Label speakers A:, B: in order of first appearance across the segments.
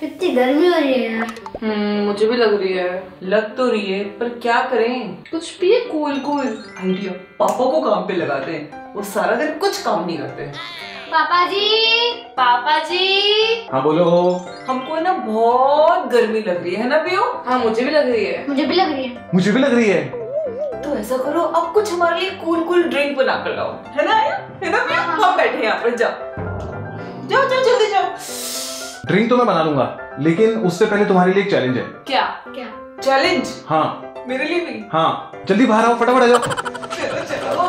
A: कितनी गर्मी हो रही है यार।
B: हम्म मुझे भी लग रही है।
C: लग तो रही है पर क्या करें?
B: कुछ पिए कूल कूल
C: आइडिया। पापा को काम पे लगाते हैं। वो सारा दिन कुछ काम नहीं करते।
A: पापा जी।
B: पापा जी।
D: हाँ बोलो।
C: हमको ना बहुत गर्मी लग रही है ना पियो?
B: हाँ मुझे भी लग रही है।
A: मुझे भी लग रही है।
D: मुझे भी लग रही है।
C: तो ऐसा करो अब कुछ हमारे लिए कूल कूल ड्रिंक बना कर लाओ। है ना है ना पियो? हम बैठे यहाँ पर जाओ। जाओ जाओ जल्दी जाओ।
D: ड्रिंक तो मैं बना लूँगा लेकिन उससे पहले तुम्हारे लिए एक चैलेंज है।
B: क्या?
A: क्या?
C: चैलेंज
D: हाँ।
C: मेरे लिए भी
D: हाँ। जल्दी बाहर आओ फटाफट आ जाओ।
C: चलो चलो।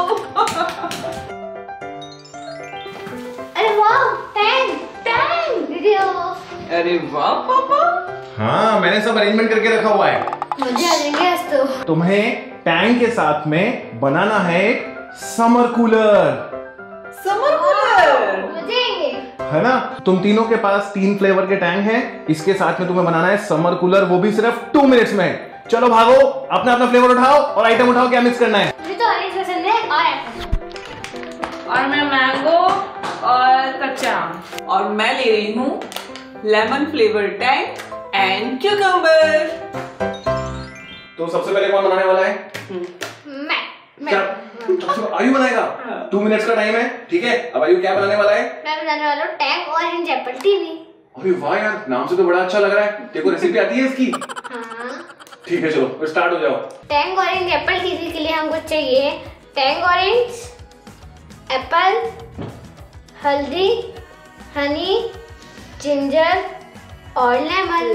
A: अरे वाह टैंग टैंग दीदी
C: अरे वाह पापा।
D: हाँ मैंने सब अरेंजमेंट करके रखा हुआ है।
A: मज़े आ तो।
D: तुम्हें टैंक के साथ में बनाना है एक समर कूलर है ना? तुम तीनों के पास तीन फ्लेवर के टैंक हैं। इसके साथ में तुम्हें बनाना है समर कूलर वो भी सिर्फ़ टू मिनट्स में। चलो भागो अपना अपना फ्लेवर उठाओ और आइटम उठाओ क्या मिक्स करना है?
A: मुझे तो ऑरेंज पसंद है और एप्पल
B: और मैं मैंगो और कच्चा। आम
C: और मैं ले रही हूँ lemon flavour Tang and cucumber
D: तो सबसे पहले कौन बनाने वाला है?
A: मैं मैं।
D: क्या आयु बनाएगा? टू मिनट्स का टाइम है ठीक है? अब आयु क्या बनाने वाला है?
A: मैं बनाने वाला हूँ टैंग ऑरेंज एप्पल टीवी
D: अरे वाह यार नाम से तो बड़ा अच्छा लग रहा है। तेरे को रेसिपी आती है इसकी?
A: हाँ।
D: ठीक है चलो स्टार्ट हो जाओ।
A: टैंग ऑरेंज एप्पल टीवी के लिए हमको चाहिए टैंग ऑरेंज एप्पल हल्दी हनी जिंजर और लेमन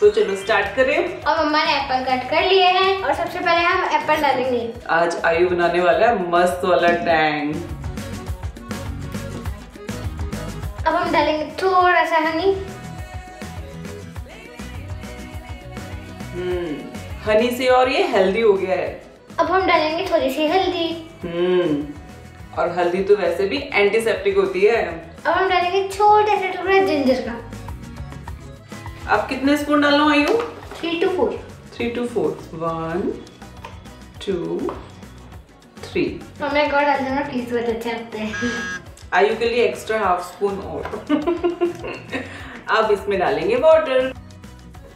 C: तो चलो स्टार्ट करें।
A: और मम्मा ने एप्पल कट कर लिए हैं और सबसे पहले हम एप्पल डालेंगे।
C: आज आयु बनाने वाला है मस्त वाला टैंक
A: अब हम डालेंगे थोड़ा सा हनी
C: हम्म हनी से और ये हेल्दी हो गया है।
A: अब हम डालेंगे थोड़ी सी हल्दी।
C: हम्म और हल्दी तो वैसे भी एंटीसेप्टिक होती है।
A: अब हम डालेंगे छोटे से टुकड़ा जिंजर का।
C: अब कितने स्पून डालो आयु
A: three two four
C: three two four one two three
A: बहुत अच्छे लगते हैं।
C: आयु के लिए एक्स्ट्रा हाफ़ स्पून और। अब इसमें डालेंगे वाटर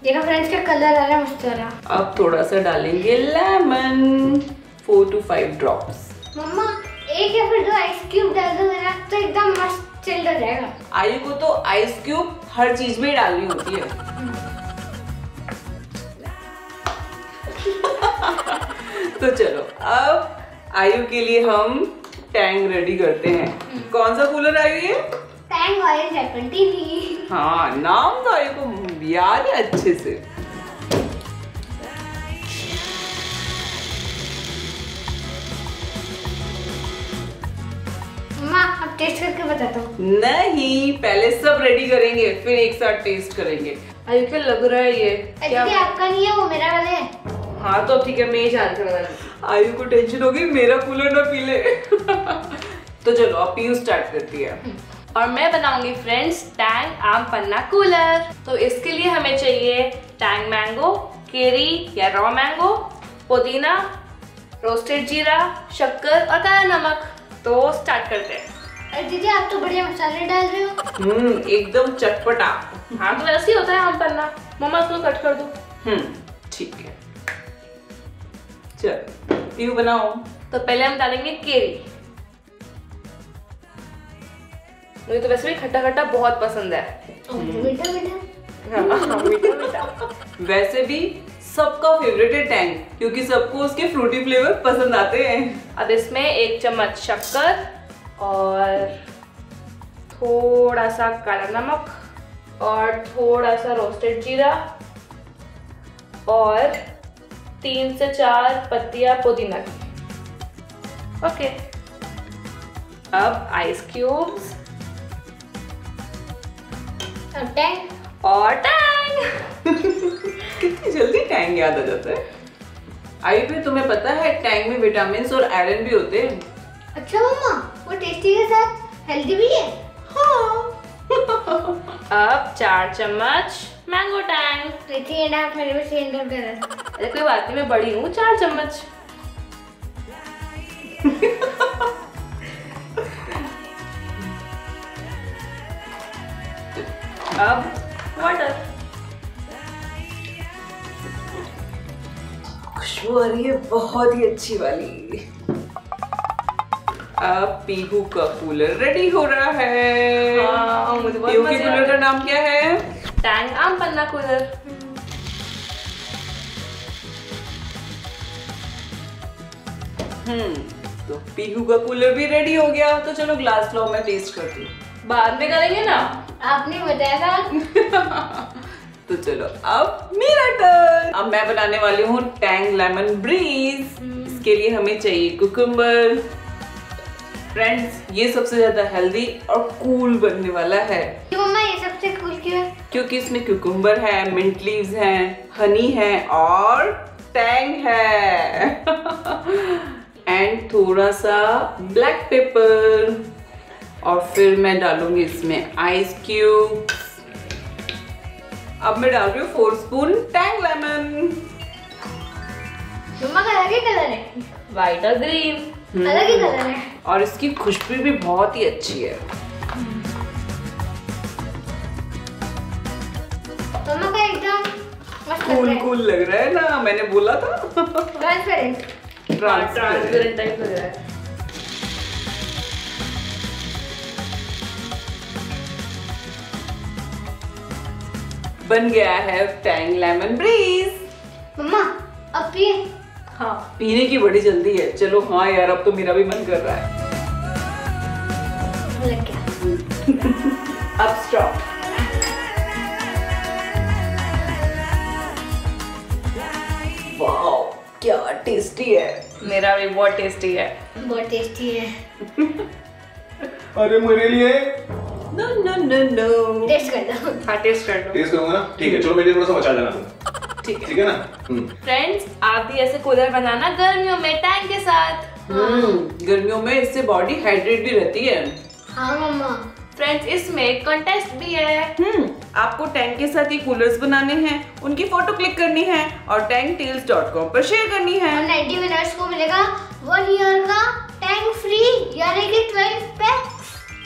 A: देखो फ्रेंड्स का कलर आ रहा है मस्त रहा।
C: अब थोड़ा सा डालेंगे lemon four two five drops
A: मम्मा एक या फिर दो आइस क्यूब डाल दो मेरा तो एकदम मस्त चिल्ड हो जाएगा।
C: आयु को तो आइस क्यूब हर चीज़ में डालनी होती है। तो चलो अब आयु के लिए हम टैंक रेडी करते हैं। कौन सा कूलर आयु ये?
A: टैंग टीवी
C: हाँ नाम तो आयु को याद है अच्छे से।
A: मम्मा अब टेस्ट करके बताता हूँ।
C: नहीं पहले सब रेडी करेंगे फिर एक साथ टेस्ट करेंगे। आयु क्या लग रहा है ये? क्या
A: आपका नहीं है वो मेरा वाला है।
B: हाँ तो ठीक है मैं ही जानती हूँ।
C: आयु को टेंशन होगी मेरा कूलर ना पी ले तो चलो अब पीयू स्टार्ट करती है।
B: और मैं बनाऊँगी फ्रेंड्स टैंग आम पन्ना कूलर तो इसके लिए हमें चाहिए टैंग मैंगो केरी या रॉ मैंगो पुदीना रोस्टेड जीरा शक्कर और काला नमक। तो स्टार्ट करते हैं।
A: अरे दीदी आप तो बढ़िया मसाले डाल रहे हो।
C: हम्म एकदम चटपटा।
B: हाँ तो ऐसे ही होता है आम पन्ना। मम्मा इसको कट कर दो।
C: हम्म ठीक है। चल पीयू बनाओ।
B: तो पहले हम डालेंगे केरी। मुझे तो वैसे भी खट्टा खट्टा बहुत पसंद है।
A: मीठा मीठा
B: हाँ, हाँ, मीठा मीठा
C: वैसे भी सबका फेवरेट है टैंग क्योंकि सबको उसके फ्रूटी फ्लेवर पसंद आते हैं।
B: अब इसमें एक चम्मच शक्कर और थोड़ा सा काला नमक और थोड़ा सा रोस्टेड जीरा और तीन से चार पत्तियाँ पुदीना की। ओके। अब आइस क्यूब्स
A: और टैंग
B: और टैंग
C: याद आ जाता है। आई भी तुम्हें पता है टैंग में विटामिन और आयरन भी होते हैं।
A: अच्छा मम्मा वो टेस्टी के साथ हेल्दी भी है?
B: अब चार चम्मच mango Tang
A: three and half मेरे में सेम कर रहा
B: अरे कोई बात नहीं मैं बड़ी हूँ चार चम्मच। अब वाटर
C: खुशबू आ रही है बहुत ही अच्छी वाली। अब पीहू का कूलर रेडी हो रहा है।
B: हाँ, मुझे बहुत
C: पीहू के कूलर का नाम क्या है?
B: टैंग आम पन्ना कूलर
C: हम्म तो पीहू का कूलर भी रेडी हो गया तो चलो ग्लास लो मैं टेस्ट करती हूँ।
B: बाद में करेंगे ना?
A: आपने बताया था।
C: तो चलो अब मेरा अब मैं बनाने वाली हूँ टैंग लेमन ब्रीज इसके लिए हमें चाहिए कुकुम्बर फ्रेंड्स ये सबसे ज़्यादा हेल्दी और कूल बनने वाला है।
A: मम्मा ये सबसे कूल क्यों है?
C: क्योंकि इसमें कुकुम्बर है मिंट लीव्स हैं हनी है और टैंग है। एंड थोड़ा सा ब्लैक पेपर और फिर मैं डालूँगी इसमें आइस क्यूब अब मैं डाल रही हूँ फोर स्पून
B: व्हाइट और ग्रीन।
A: अलग ही कलर है।
C: और इसकी खुशबू भी बहुत ही अच्छी है।
A: मम्मा का एकदम मस्त लग
C: कूल कूल लग रहा है ना मैंने बोला था।
A: ट्रांसपेरेंट
B: ट्रांसपेरेंट टाइप लग रहा है।
C: बन गया है टैंग लेमन ब्रीज
A: मम्मा अब पिए
B: हाँ
C: पीने की बड़ी जल्दी है। चलो हाँ यार अब तो मेरा भी मन कर रहा है।
A: लग गया।
C: अब स्टॉप क्या टेस्टी है।
B: मेरा भी बहुत टेस्टी है।
A: बहुत टेस्टी है।
D: अरे मेरे लिए?
C: No no no no
A: taste कर दो।
B: हाँ टेस्ट कर लो
D: टेस्ट करूँगा ना? ठीक है चलो मेरे लिए थोड़ा सा बचा लेना तुम
C: ठीक है।
D: ना? हम्म।
B: फ्रेंड्स आप भी ऐसे कूलर बनाना गर्मियों में टैंक के साथ।
C: हम्म। गर्मियों में इससे बॉडी हाइड्रेट भी रहती है।
A: हाँ मम्मा।
B: फ्रेंड्स इसमें कंटेस्ट भी है।
C: हम्म। आपको टैंक के साथ ये कूलर्स बनाने हैं उनकी फ़ोटो क्लिक करनी है और टैंक टेल्स डॉट कॉम पर शेयर करनी है।
A: और 90 विनर्स को मिलेगा वन ईयर का टैंक फ्री यानी कि 12 पैक्स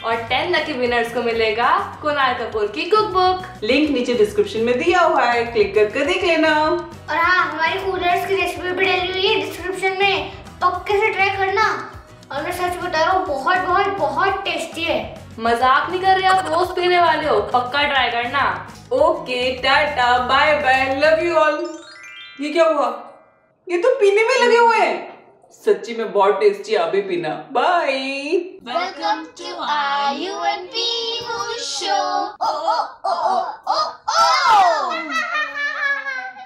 B: और 10 लकी विनर्स को मिलेगा कुणाल कपूर की कुक बुक
C: लिंक नीचे डिस्क्रिप्शन में दिया हुआ है। क्लिक करके देख लेना।
A: और हाँ हमारी कूलर्स की रेसिपी भी डली हुई है डिस्क्रिप्शन में। पक्के से ट्राई करना। और मैं सच बता रहा हूँ बहुत बहुत बहुत टेस्टी है।
B: मज़ाक नहीं कर रहे आप रोज पीने वाले हो। पक्का ट्राई करना।
C: Okay tata bye bye love you all ये क्या हुआ? ये तो पीने में लगे हुए हैं। सच्ची में बहुत टेस्टी अभी पीना। Bye
A: welcome to I show ओ ओ ओ ओ ओ